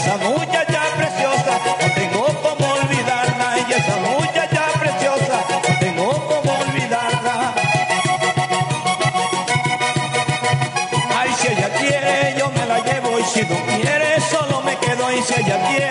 esa muchacha preciosa, no tengo como olvidarla, y esa muchacha preciosa, no tengo como olvidarla. Ay, si ella quiere, yo me la llevo, y si no quiere, solo me quedo, y si ella quiere.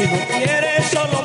Si no quieres solo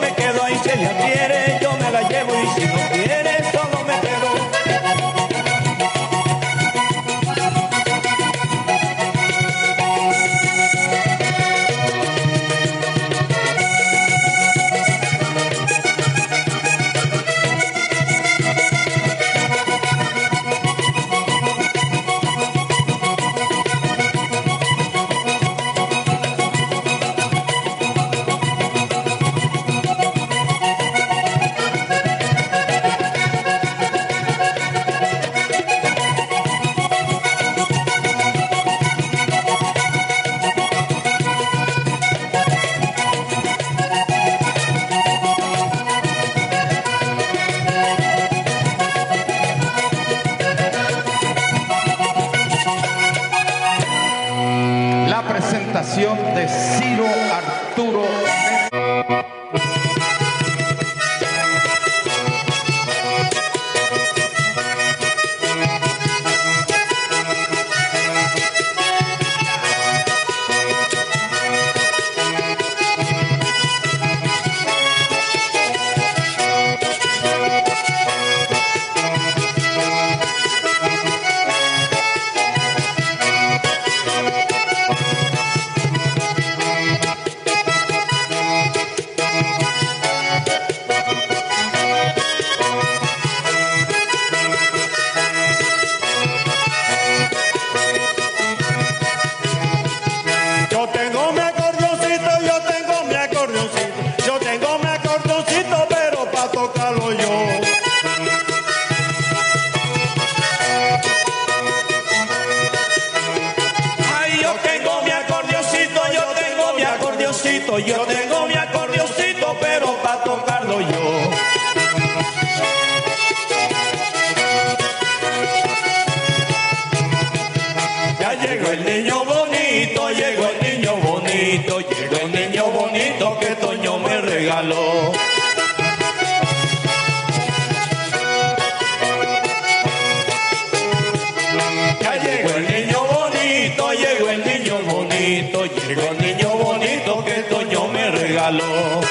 yo tengo mi acordeoncito, pero para tocarlo yo. Ya llegó el niño bonito, llegó el niño bonito, llegó el niño bonito que Toño me regaló. regalo.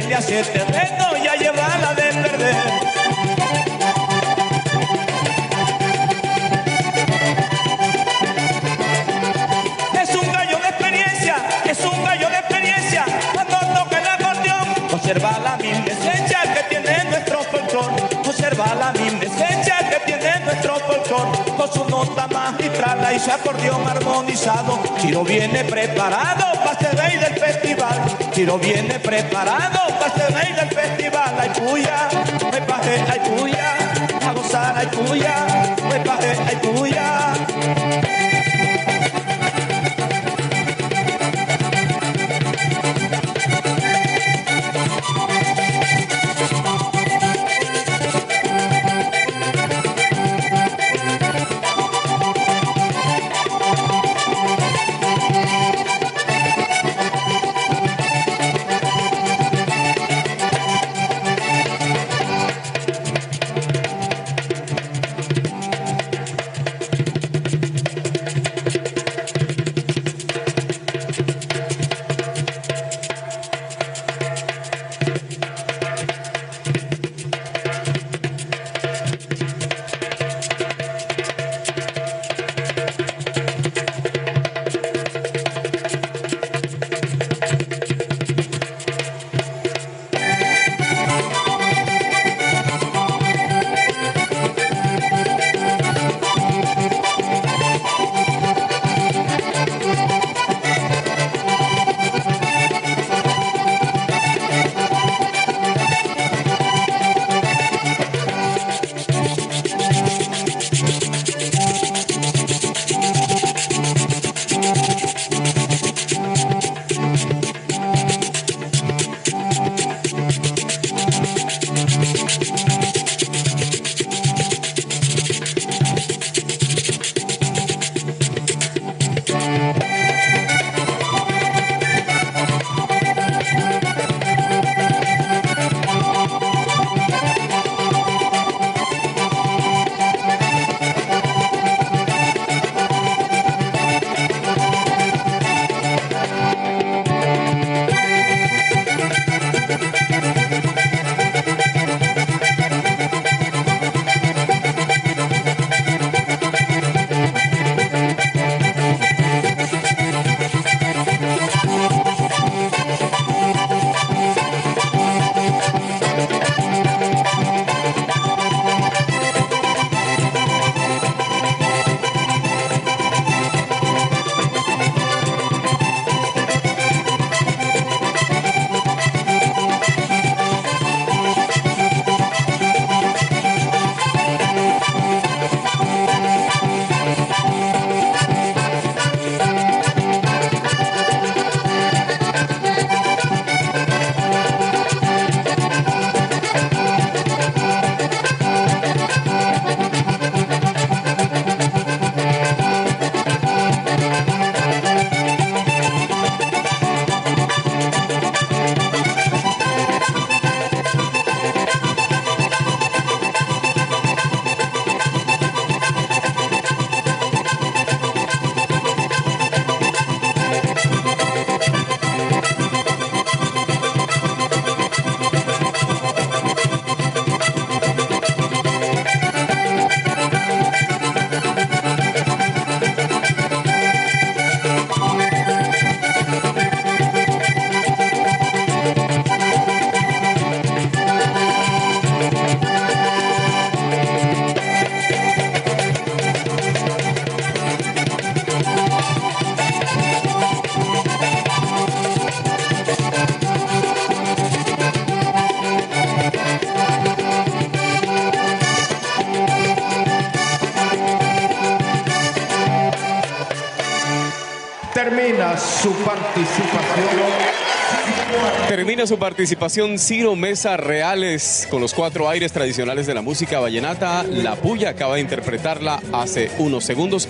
Que le hace este reto ya lleva la de perder. Es un gallo de experiencia, es un gallo de experiencia. Cuando toca el acordeón, observa la misma esencia que tiene nuestro folclor. Observa la misma esencia que tiene nuestro folclor. Con su nota y su acordeón armonizado. Chiro viene preparado para ser rey del festival. Chiro viene preparado para ser rey del festival. Ay puya, me paje, ay puya, a gozar, ay puya, me paje, ay puya. Termina su participación. Termina su participación Ciro Mesa Reales con los cuatro aires tradicionales de la música vallenata. La Puya acaba de interpretarla hace unos segundos.